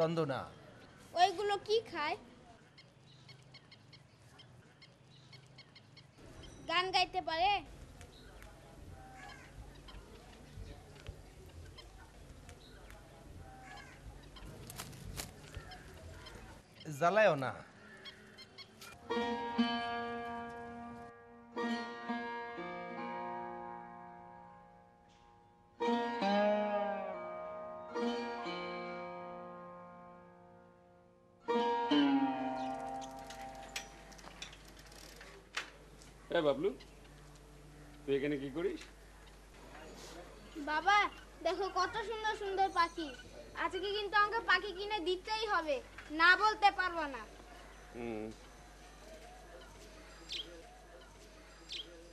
চন্দনা। ওইগুলো কি খায়? গান গাইতে পারে? জ্বালায়ও না। বাবলু তুই এখানে কি করিস? বাবা দেখো কত সুন্দর সুন্দর পাখি। আজকে কিন্তু আমাকে পাখি কিনে দিতেই হবে না বলতে পারব না।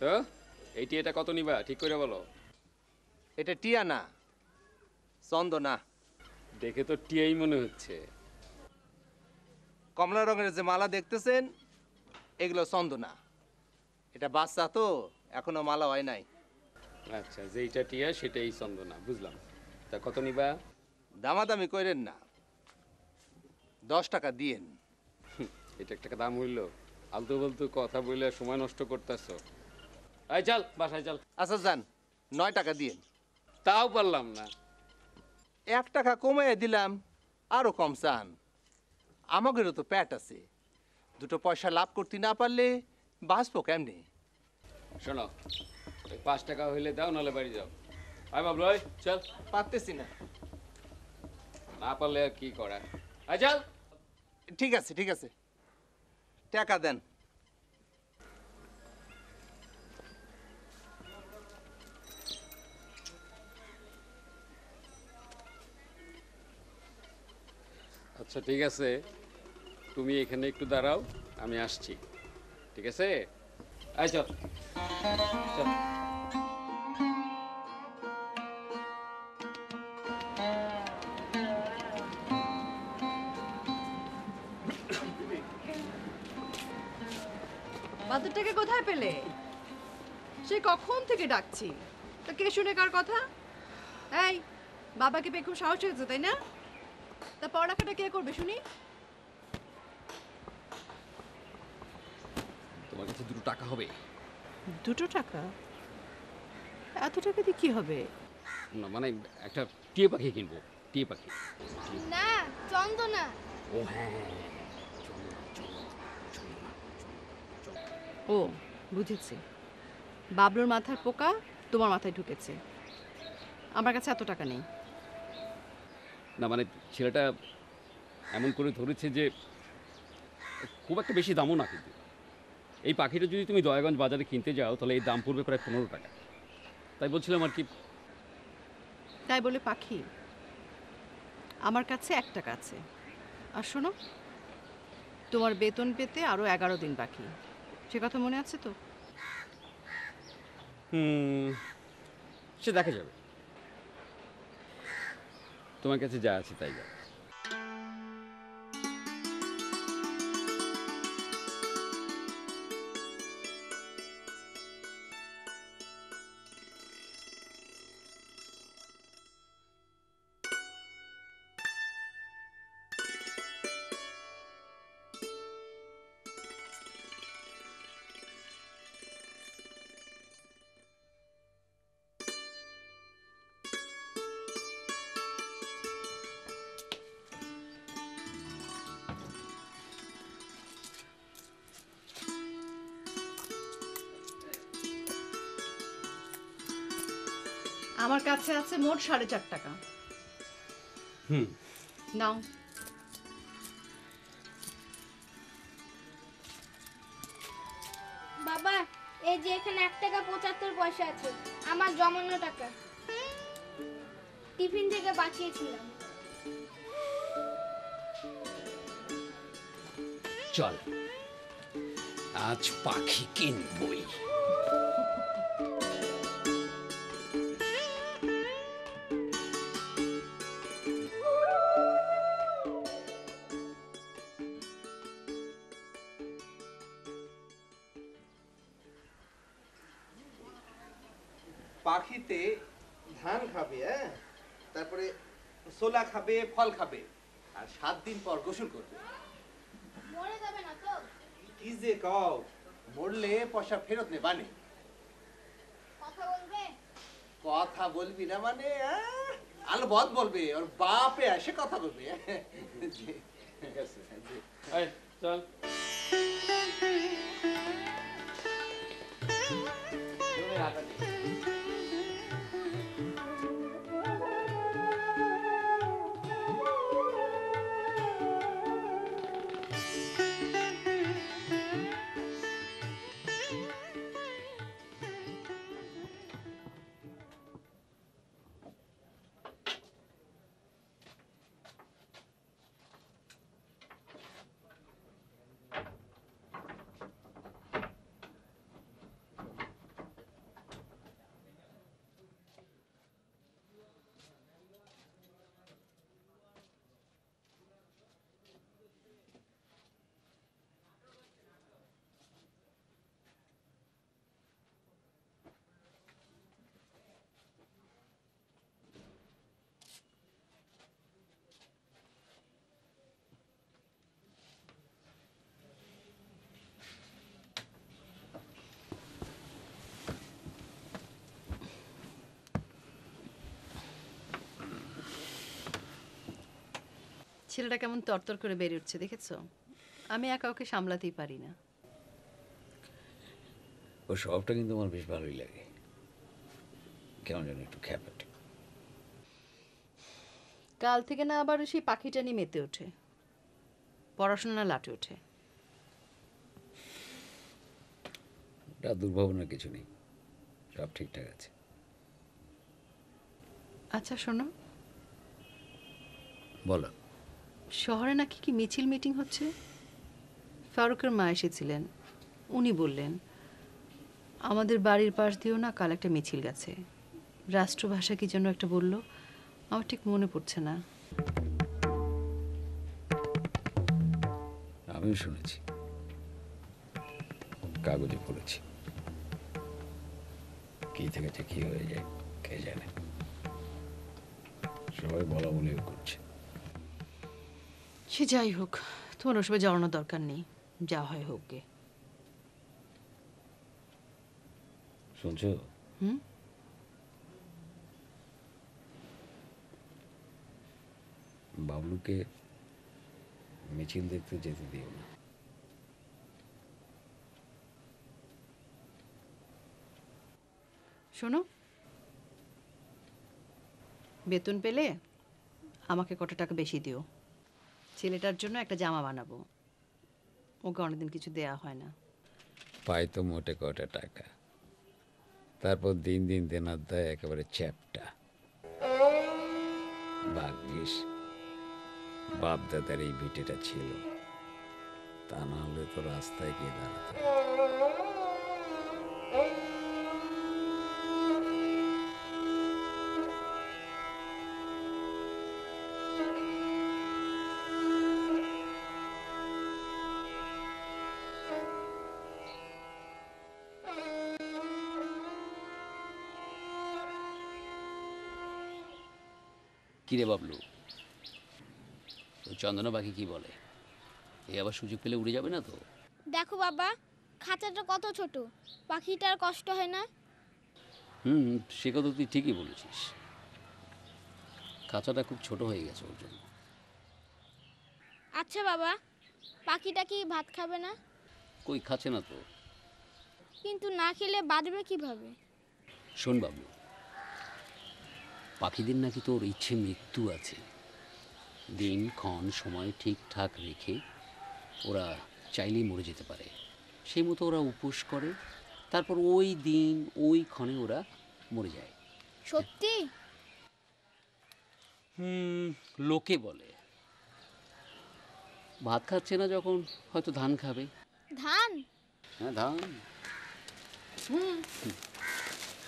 তো এইটি এটা কত নিবা ঠিক করে বলো? এটা টিয়া না চন্দনা। দেখে তো টিয়াই মনে হচ্ছে। কমলা রঙের যে মালা দেখতেছেন এগুলো চন্দনা। এটা বাচ্চা তো এখনও মালা হয় নাই। আচ্ছা যেইটা টিয়া সেটাই চন্দনা বুঝলাম। তা কত নিবা? দামাদামি করেন না। দশ টাকা দিয়েন। এটা একটা দাম হইল। আলতু বলতু কথা বলে সময় নষ্ট করতেছ। আয় চল বাসায় চল। আচ্ছা যান নয় টাকা দিয়েন। তাও পারলাম না। এক টাকা কমাইয়ে দিলাম আরও কম চান। আমাদেরও তো প্যাট আছে। দুটো পয়সা লাভ করতে না পারলে বাঁচবো কেমনি? শোনো পাঁচ টাকা হইলে দাও নাহলে বাড়ি যাও। আয় বাবলু আয় চল। পারতেছি না। না পারলে আর কি করা আয় চল। ঠিক আছে ঠিক আছে। টাকা দেন। আচ্ছা ঠিক আছে। তুমি এখানে একটু দাঁড়াও আমি আসছি। ঠিক আছে? আয় কোথায় পেলে? সে কখন থেকে ডাকছি? তা কে শুনে কার কথা? এই, বাবাকে পেয়ে খুব সাহস হয়েছে, তাই না? তা পড়ালেখাটা কে করবে শুনি? কাছে দুটো টাকা হবে? দুটো টাকা? এত টাকা দিয়ে কি হবে? না মানে একটা টিয়ে পাখি কিনবো টিয়ে পাখি। না চন্দনা। ও হ্যাঁ ও বুঝেছি। বাবলুর মাথার পোকা তোমার মাথায় ঢুকেছে। আমার কাছে এত টাকা নেই। না মানে ছেলেটা এমন করে ধরেছে যে খুব একটা বেশি দামও না কিন্তু। এই পাখিটা যদি তুমি দয়াগঞ্জ বাজারে কিনতে যাও তাহলে এই দাম পড়বে প্রায় পনেরো টাকা। তাই বলছিলাম আর কি তাই বলে পাখি আমার কাছে এক টাকা আছে। আর শোনো তোমার বেতন পেতে আরও এগারো দিন বাকি। সে কথা মনে আছে তো? হুম, সে দেখা যাবে। তোমার কাছে যা আছে তাই যা আমার কাছে আছে মোট সাড়ে চার টাকা। হুম। নাও। বাবা এই যে এখানে এক টাকা পঁচাত্তর পয়সা আছে আমার জমানো টাকা। টিফিন থেকে বাঁচিয়েছিলাম। চল আজ পাখি কিনবই। পাখিতে ধান খাবে হ্যাঁ? তারপরে ছোলা খাবে ফল খাবে আর সাত দিন পর গোসল করবে। মরে যাবে না তো? কি যে কও মরলে পয়সা ফেরত নে। বানে কথা বলবে? কথা বলবি না মানে আলো বদ বলবে ওর বাপে এসে কথা বলবে। জি। এই, চল। ছেলেটা কেমন তরতর করে বেড়ে উঠছে দেখেছ? আমি একা ওকে সামলাতেই পারি না। ও সবটা কিন্তু আমার বেশ ভালোই লাগে। কেমন যেন একটু খ্যাপাটে। কাল থেকে না আবার সেই পাখিটা নিয়ে মেতে ওঠে। পড়াশোনা লাটে ওঠে। ওটা দুর্ভাবনার কিছু নেই। সব ঠিকঠাক আছে। আচ্ছা শোনো। বলো। শহরে নাকি কি মিছিল মিটিং হচ্ছে? ফারুকের মা এসেছিলেন। উনি বললেন, আমাদের বাড়ির পাশ দিয়েও না কাল একটা মিছিল গেছে। রাষ্ট্রভাষা কি যেন একটা বলল? আমার ঠিক মনে পড়ছে না। আমিও শুনেছি। কাগজে পড়েছি। কি থেকে কি হয়ে যায়, কে জানে? সবাই বলা বলিও করছে। সে যাই হোক তোমার ওসবে জড়ানোর দরকার নেই। যা হয় হোক গে শুনছো? হুম? বাবলুকে মিছিল দেখতে যেতে দিও না। শোনো বেতন পেলে আমাকে কত টাকা বেশি দিও। ছেলেটার জন্য একটা জামা বানাবো। ওকে অনেকদিন কিছু দেয়া হয় না। পাই তো মোটে কটা টাকা। তারপর দিন দিন দেনার দেয় একেবারে চ্যাপটা। ভাগ্যিস বাপ দাদার এই ভিটেটা ছিল। তা না হলে তো রাস্তায় গিয়ে দাঁড়াতে কিরে বাবলু? ওই চন্দনা পাখি কি বলে? এ আবার সুযোগ পেলে উড়ে যাবে না তো? দেখো বাবা খাঁচাটা কত ছোট পাখিটার কষ্ট হয় না? হুম সে কথা তুই ঠিকই বলেছিস। খাঁচাটা খুব ছোট হয়ে গেছে ওর জন্য। আচ্ছা বাবা পাখিটা কি ভাত খাবে না? কই খাচ্ছে না তো? কিন্তু না খেলে বাঁচবে কীভাবে? শোন বাবলু পাখিদের নাকি তোর ইচ্ছে মৃত্যু আছে। দিন ক্ষণ সময় ঠিকঠাক রেখে ওরা চাইলেই মরে যেতে পারে। সেই মতো ওরা উপোস করে তারপর ওই দিন ওই ক্ষণে ওরা মরে যায়। সত্যি? হুম লোকে বলে। ভাত খাচ্ছে না যখন হয়তো ধান খাবে। ধান? হ্যাঁ ধান।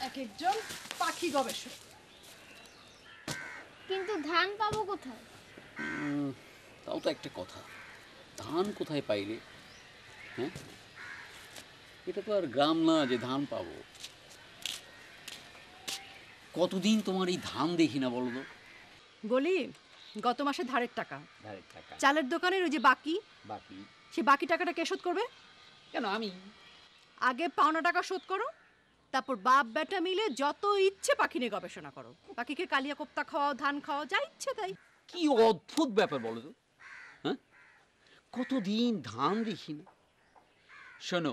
এক একজন পাখি গবেষক। কিন্তু ধান পাবো কোথায়? তাও তো একটা কথা। ধান কোথায় পাইলে? হ্যাঁ? এটা তো আর গ্রাম না যে ধান পাবো। কতদিন তোমার এই ধান দেখি না বলো তো? বলি গত মাসে ধারের টাকা। ধারের টাকা। চালের দোকানের ওই যে বাকি বাকি। সে বাকি টাকাটা কে শোধ করবে? কেন আমি? আগে পাওনা টাকা শোধ করো তারপর বাপ বেটা মিলে যত ইচ্ছে পাখি নিয়ে গবেষণা করো। পাখিকে কালিয়া কোপ্তা খাওয়াও, ধান খাওয়াও, যা ইচ্ছে তাই। কি অদ্ভুত ব্যাপার বলো তো হ্যাঁ? কতদিন ধান দেখি না শোনো,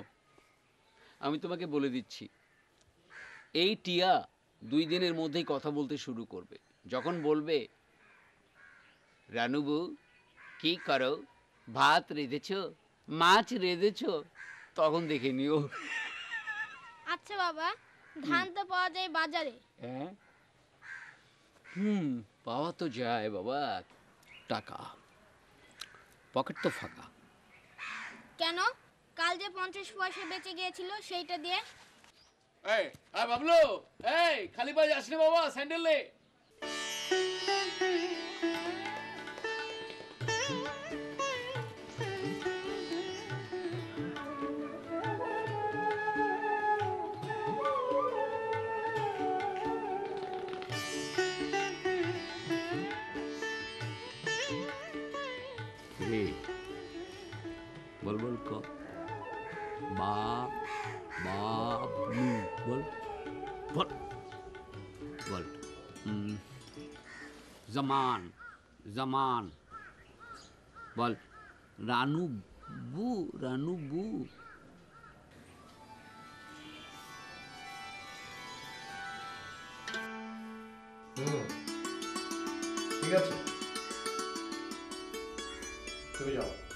আমি তোমাকে বলে দিচ্ছি, এই টিয়া দুই দিনের মধ্যেই কথা বলতে শুরু করবে। যখন বলবে, রানুবু, কি করো? ভাত রেঁধেছ? মাছ রেঁধেছ? তখন দেখে নিও। আচ্ছা বাবা ধান তো পাওয়া যায় বাজারে। হ্যাঁ? হুম পাওয়া তো যায় বাবা টাকা। পকেট তো ফাঁকা। কেন? কাল যে পঞ্চাশ পয়সা বেঁচে গিয়েছিল সেইটা দিয়ে। এই আয় বাবলু এই খালি পায়ে আসলে বাবা স্যান্ডেল জমান জমান বল রানু বু রানু বু ঠিক আছে তুমি যাও